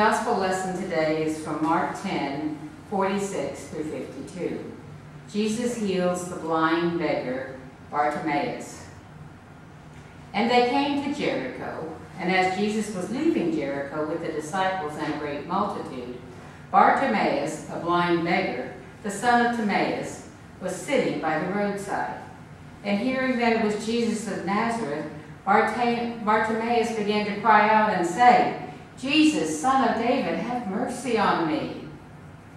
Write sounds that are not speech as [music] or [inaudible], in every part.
gospel lesson today is from Mark 10, 46 through 52. Jesus heals the blind beggar Bartimaeus. And they came to Jericho, and as Jesus was leaving Jericho with the disciples and a great multitude, Bartimaeus, a blind beggar, the son of Timaeus, was sitting by the roadside. And hearing that it was Jesus of Nazareth, Bartimaeus began to cry out and say, Jesus, son of David, have mercy on me.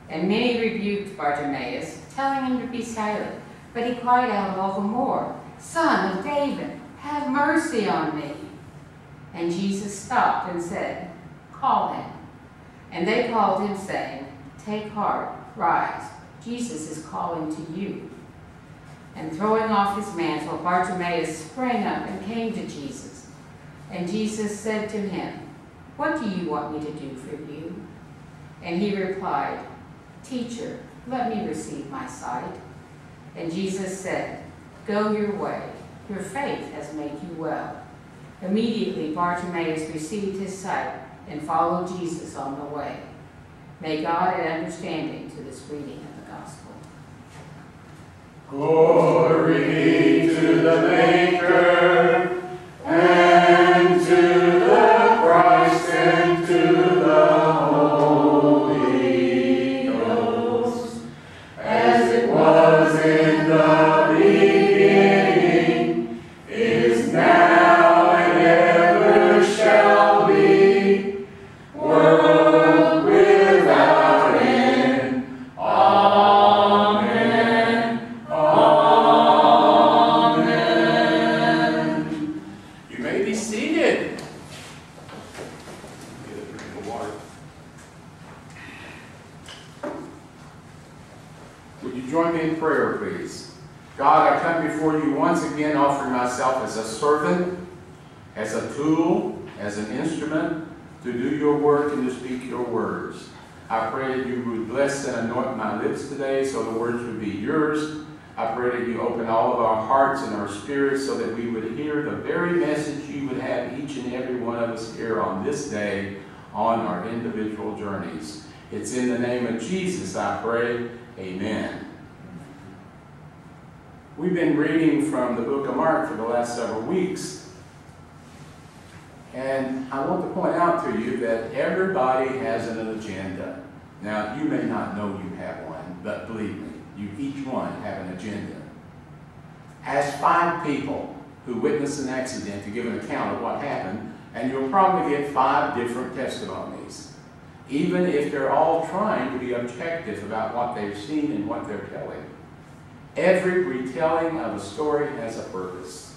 And many rebuked Bartimaeus, telling him to be silent. But he cried out all the more, Son of David, have mercy on me. And Jesus stopped and said, Call him. And they called him, saying, Take heart, rise. Jesus is calling to you. And throwing off his mantle, Bartimaeus sprang up and came to Jesus. And Jesus said to him, What do you want me to do for you? And he replied, Teacher, let me receive my sight. And Jesus said, Go your way. Your faith has made you well. Immediately Bartimaeus received his sight and followed Jesus on the way. May God add understanding to this reading of the gospel. Glory to the Maker you once again offering myself as a servant, as a tool, as an instrument to do your work and to speak your words. I pray that you would bless and anoint my lips today so the words would be yours. I pray that you open all of our hearts and our spirits so that we would hear the very message you would have each and every one of us hear on this day on our individual journeys. It's in the name of Jesus I pray. Amen. We've been reading from the book of Mark for the last several weeks. And I want to point out to you that everybody has an agenda. Now, you may not know you have one, but believe me, you each one have an agenda. Ask five people who witnessed an accident to give an account of what happened, and you'll probably get five different testimonies. Even if they're all trying to be objective about what they've seen and what they're telling. Every retelling of a story has a purpose.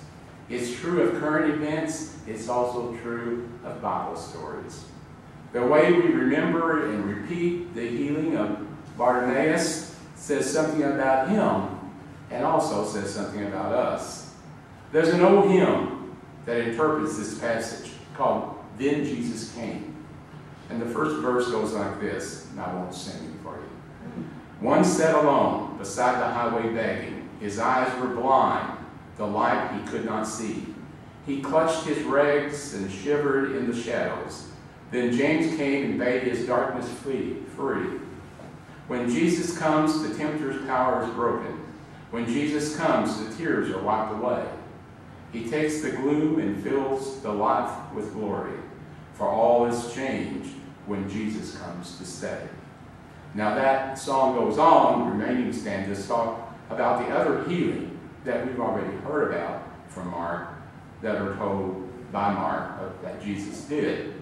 It's true of current events, it's also true of Bible stories. The way we remember and repeat the healing of Bartimaeus says something about him and also says something about us. There's an old hymn that interprets this passage called Then Jesus Came. And the first verse goes like this, and I won't sing it for you. One sat alone beside the highway begging. His eyes were blind, the light he could not see. He clutched his rags and shivered in the shadows. Then Jesus came and bade his darkness flee, free. When Jesus comes, the tempter's power is broken. When Jesus comes, the tears are wiped away. He takes the gloom and fills the life with glory. For all is changed when Jesus comes to stay. Now that song goes on, remaining stanzas talk about the other healing that we've already heard about from Mark, that are told by Mark uh, that Jesus did.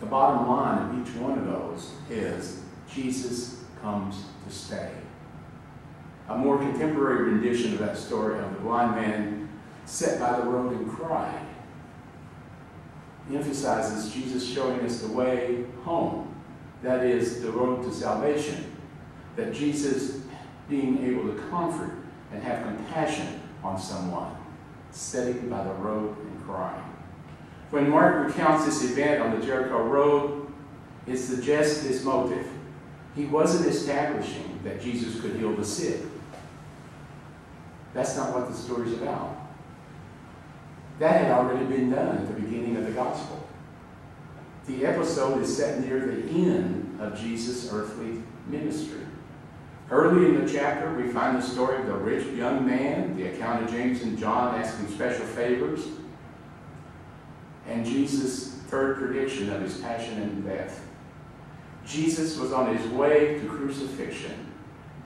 The bottom line of each one of those is Jesus comes to stay. A more contemporary rendition of that story of the blind man sat by the road and cried emphasizes Jesus showing us the way home. That is the road to salvation. That Jesus being able to comfort and have compassion on someone, sitting by the road and crying. When Mark recounts this event on the Jericho Road, it suggests this motive. He wasn't establishing that Jesus could heal the sick. That's not what the story's about. That had already been done at the beginning of the gospel. The episode is set near the end of Jesus' earthly ministry. Early in the chapter, we find the story of the rich young man, the account of James and John asking special favors, and Jesus' third prediction of his passion and death. Jesus was on his way to crucifixion,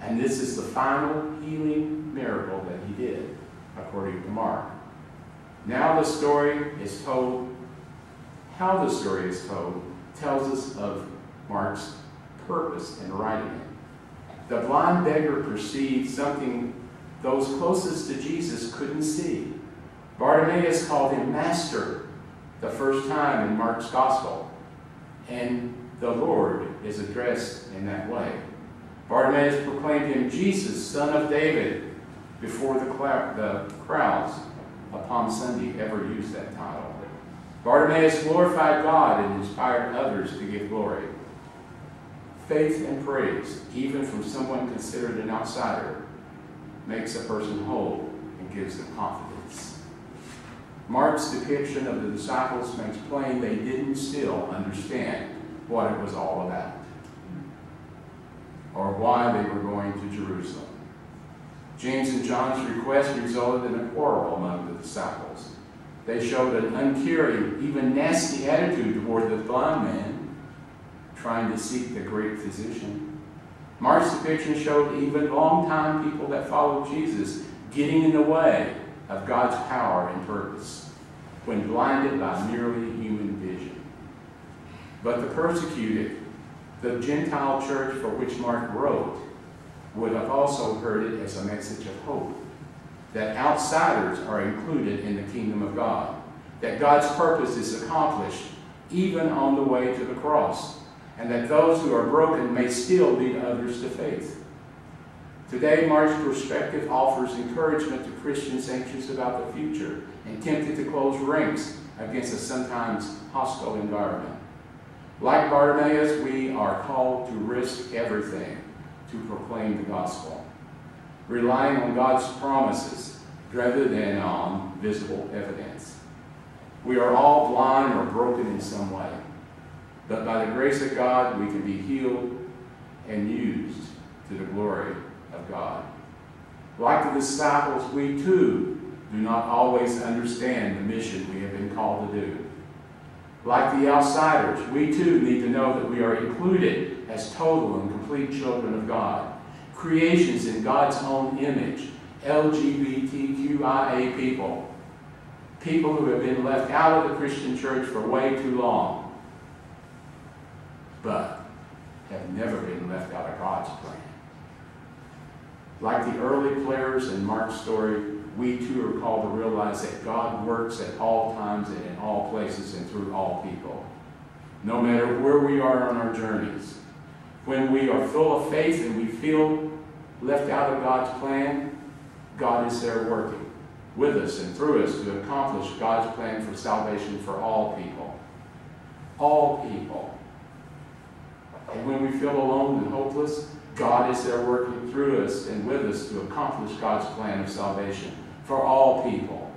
and this is the final healing miracle that he did, according to Mark. Now the story is told, how the story is told, tells us of Mark's purpose in writing it. The blind beggar perceived something those closest to Jesus couldn't see. Bartimaeus called him Master the first time in Mark's Gospel, and the Lord is addressed in that way. Bartimaeus proclaimed him Jesus, son of David, before the, the crowds on Palm Sunday ever used that title. Bartimaeus glorified God and inspired others to give glory. Faith and praise, even from someone considered an outsider, makes a person whole and gives them confidence. Mark's depiction of the disciples makes plain they didn't still understand what it was all about or why they were going to Jerusalem. James and John's request resulted in a quarrel among the disciples. They showed an uncaring, even nasty attitude toward the blind man, trying to seek the great physician. Mark's depiction showed even long-time people that followed Jesus getting in the way of God's power and purpose when blinded by merely human vision. But the persecuted, the Gentile church for which Mark wrote, would have also heard it as a message of hope that outsiders are included in the kingdom of God, that God's purpose is accomplished even on the way to the cross, and that those who are broken may still lead others to faith. Today, Mark's perspective offers encouragement to Christians anxious about the future and tempted to close ranks against a sometimes hostile environment. Like Bartimaeus, we are called to risk everything to proclaim the gospel, relying on God's promises rather than on visible evidence. We are all blind or broken in some way, but by the grace of God, we can be healed and used to the glory of God. Like the disciples, we too do not always understand the mission we have been called to do. Like the outsiders, we too need to know that we are included as total and complete children of God, creations in God's own image, LGBTQIA people, people who have been left out of the Christian church for way too long, but have never been left out of God's plan. Like the early players in Mark's story, we too are called to realize that God works at all times and in all places and through all people. No matter where we are on our journeys. When we are full of faith and we feel left out of God's plan, God is there working with us and through us to accomplish God's plan for salvation for all people. All people. And when we feel alone and hopeless, God is there working through us and with us to accomplish God's plan of salvation for all people.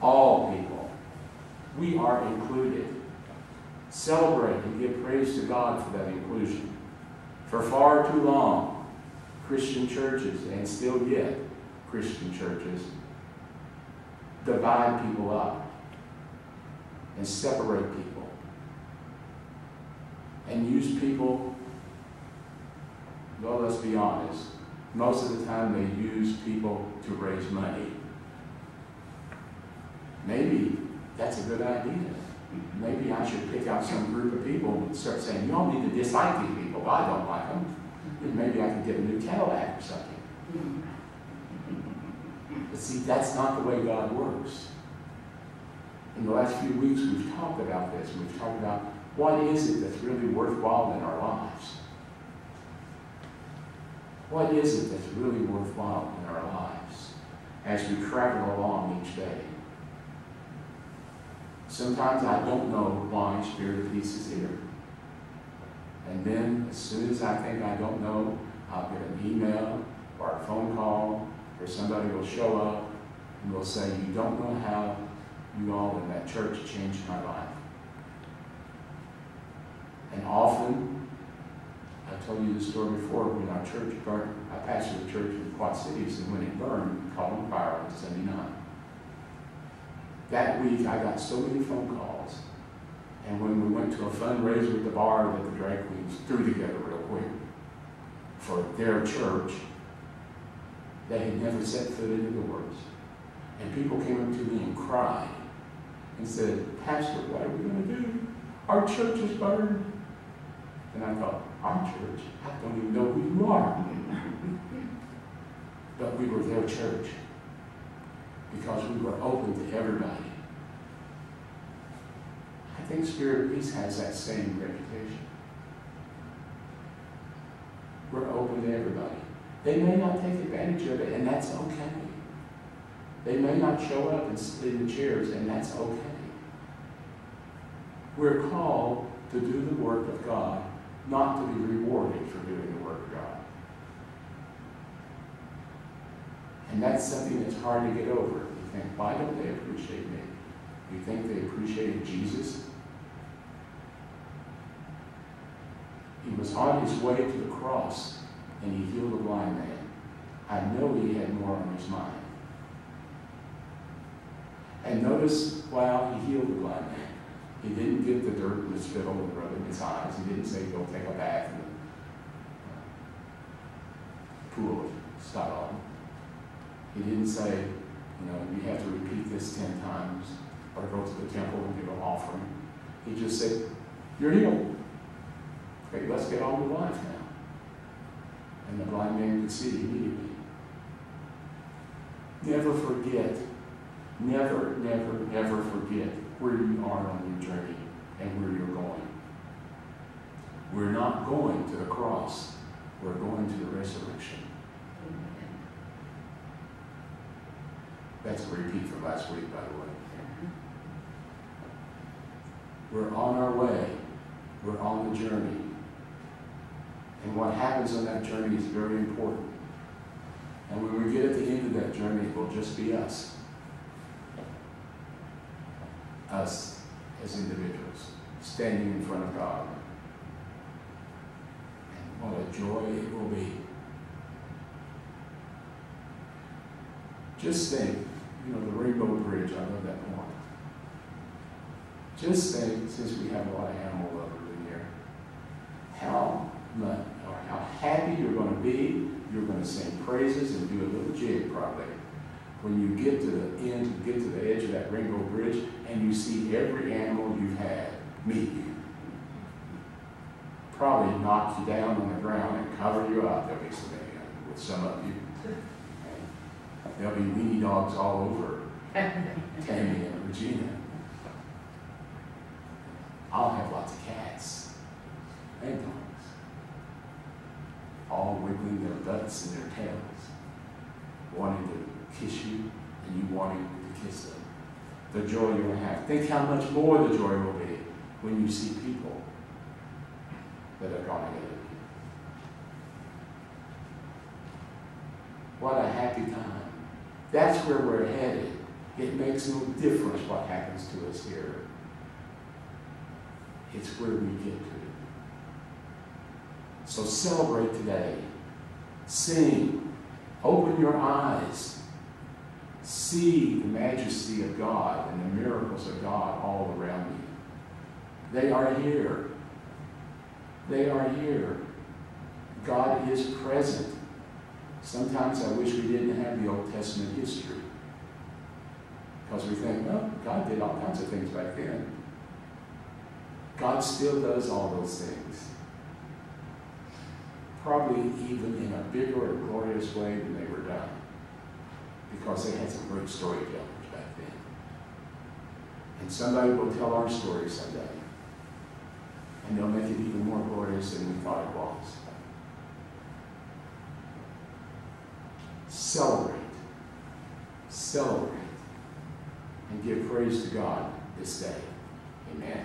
All people. We are included. Celebrate and give praise to God for that inclusion. For far too long, Christian churches, and still yet Christian churches, divide people up and separate people and use people, well, let's be honest, most of the time they use people to raise money. Maybe that's a good idea. Maybe I should pick out some group of people and start saying, you all need to dislike these people. I don't like them. Maybe I can get a new Cadillac or something. But see, that's not the way God works. In the last few weeks, we've talked about this. We've talked about what is it that's really worthwhile in our lives. What is it that's really worthwhile in our lives as we travel along each day? Sometimes I don't know why Spirit of Peace is here. And then as soon as I think I don't know, I'll get an email or a phone call or somebody will show up and will say, you don't know how you all in that church changed my life. And often, I told you the story before, when our church burned, I pastored a church in Quad Cities, and when it burned, we called on fire on Sunday night. That week, I got so many phone calls and when we went to a fundraiser at the bar that the drag queens threw together real quick for their church, they had never set foot in the doors. And people came up to me and cried and said, Pastor, what are we going to do? Our church is burned. And I thought, our church? I don't even know who you are. but we were their church because we were open to everybody. Think Spirit Peace has that same reputation. We're open to everybody. They may not take advantage of it, and that's okay. They may not show up and sit in the chairs, and that's okay. We're called to do the work of God, not to be rewarded for doing the work of God. And that's something that's hard to get over. You think, why don't they appreciate me? You think they appreciated Jesus? He was on his way to the cross and he healed a blind man. I know he had more on his mind. And notice while he healed the blind man, he didn't get the dirt and the spittle and rub in his eyes. He didn't say, go take a bath in the pool of Siloam. He didn't say, you know, you have to repeat this ten times or go to the temple and give an offering. He just said, you're healed. Okay, let's get on with life now. And the blind man could see immediately. Never forget, never, never, never forget where you are on your journey and where you're going. We're not going to the cross, we're going to the resurrection. That's a repeat from last week, by the way. Mm-hmm. We're on our way. We're on the journey. And what happens on that journey is very important. And when we get at the end of that journey, it will just be us. Us as individuals, standing in front of God. And what a joy it will be. Just think, you know, the Rainbow Bridge, I love that point. Just think, since we have a lot of animal lovers in here, how much or how happy you're going to be. You're going to sing praises and do a little jig probably. When you get to the end, get to the edge of that rainbow bridge, and you see every animal you've had meet you. Probably knock you down on the ground and cover you up. There'll be some, with some of you. There'll be weenie dogs all over [laughs] Tammy and Regina. I'll have lots of cats all wiggling their butts and their tails, wanting to kiss you and you wanting to kiss them. The joy you'll have. Think how much more the joy will be when you see people that are gone ahead you. What a happy time. That's where we're headed. It makes no difference what happens to us here. It's where we get to. So celebrate today. Sing. Open your eyes. See the majesty of God and the miracles of God all around you. They are here. They are here. God is present. Sometimes I wish we didn't have the Old Testament history. Because we think, well, God did all kinds of things back then. God still does all those things probably even in a bigger and glorious way than they were done. Because they had some great storytellers back then. And somebody will tell our story someday. And they'll make it even more glorious than we thought it was. Celebrate. Celebrate. And give praise to God this day. Amen.